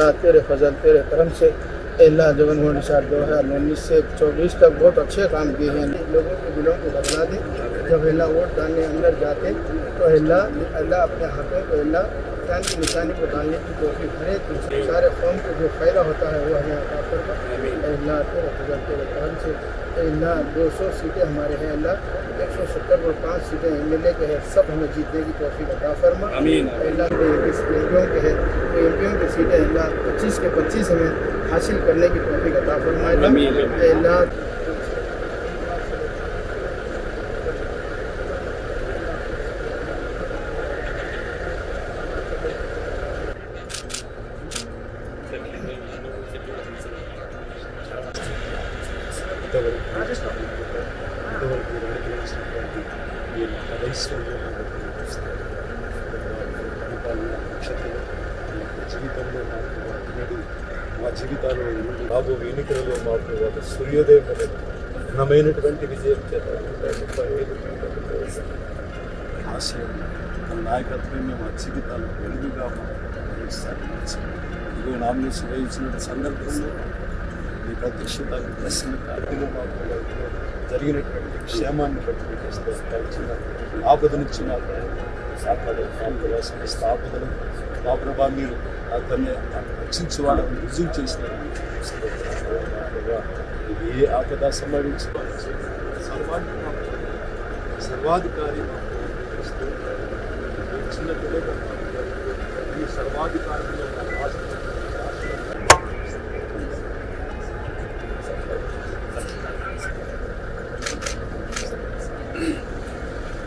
अल्लाह तेरे फजल, तेरे करम से। अल्लाह जवन हो निशार दो हज़ार उन्नीस से चौबीस तक बहुत अच्छे काम किए हैं। लोगों के दिलों को बदला दे। जब अल्लाह वोट डालने अंदर जाते तो अल्लाह अल्लाह अपने हाथों को अल्लाह चाँद की निशानी को डालने की कोशिश हर एक सारे कौम को जो फ़ायदा होता है वो हमें अता फरमा अल्लाह फजल तेरे करम से अल्लाह दो सौ सीटें हमारे हैं अल्लाह एक सौ सत्तर और पाँच सीटें एम एल ए के हैं सब हमें जीतने की तोफ़ी अता फरमा। अल्लाह के एम के हैं तो एम की सीटें अल्लाह पच्चीस के पच्चीस हमें हासिल करने की तोफ़ी अता फरमा अल्लाह జీవితంలో మాకు వాటినది మా జీవితాలు రాబో ఎన్నికలలో మాకు ఒక సూర్యోదయం ఘనమైనటువంటి విజయం చేత నూట ముప్పై ఐదు ఆశయం మన నాయకత్వమే మా జీవితాల్లో వెలుగుగా మాకు సాగించాలి ఇదిగో నామినేషన్ వేయించిన సందర్భంలో మీ ప్రత్యక్షత ప్రశ్న కార్యక్రమం మాకు లైఫ్లో జరిగినటువంటి క్షేమాన్ని బట్టి మీకు ఇస్తే చిన్న ఆపద నుంచి మాకు సాకారం మా సంస్థ ఆపదను మా ప్రభా మీరు అతన్ని రక్షించి వాళ్ళని రుజువు చేసిన ఇది ఏ ఆపద సంభవించిన సర్వాధికారి సర్వాధికారి మాకు ఇస్తూ ఈ చిన్న పిల్లలు ఈ సర్వాధికారంలో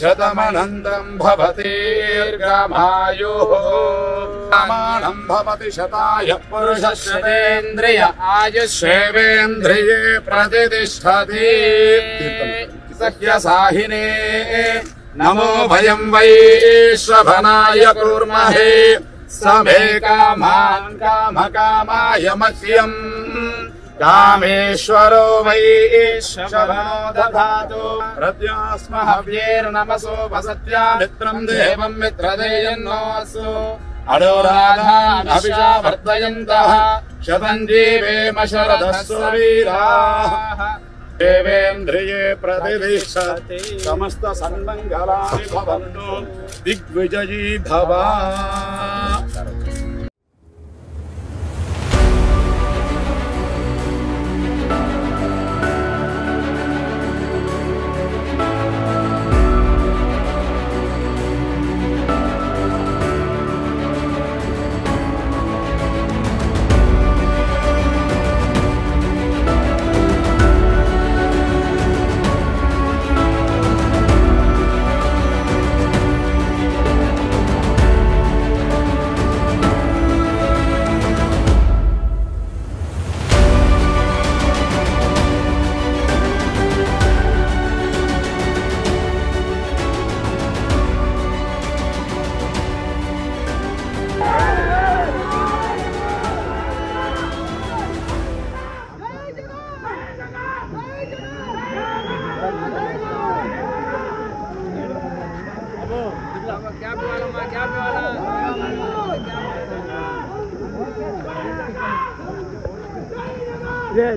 शतमनन्तम् भवति दीर्घमायुः प्रमाणम् भवति शताय पुरुषश्रेन्द्रिय आयुष्येवेन्द्रिये प्रतिष्ठति। सह्यसाहिने। नमो भयम् वैश्वभनाय कुर्महे। समे कामान् कामकामाय मह्यम्। कामेश्वरो वैश्वरो दधातु प्रत्यास्महव्येर्नमसो वसत्या मित्रम् देवम् मित्रदेयन्नोऽसु अडोराधानभिषा वर्धयन्तः। शतम् जीवेम शरदः सुवीराः देवेन्द्रिये प्रतिष्ठति समस्त सन्मङ्गलानि भवन्तु। दिग्विजयी भवा।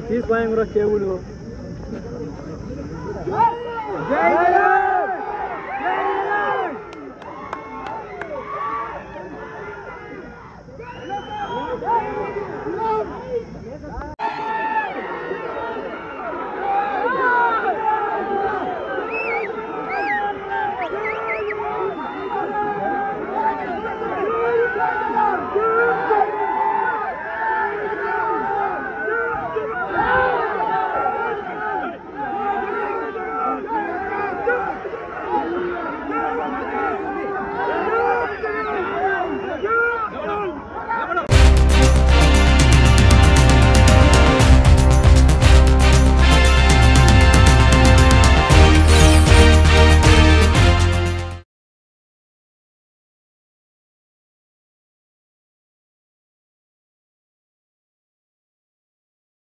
తీసుకోండి కేబుల్ జై జగన్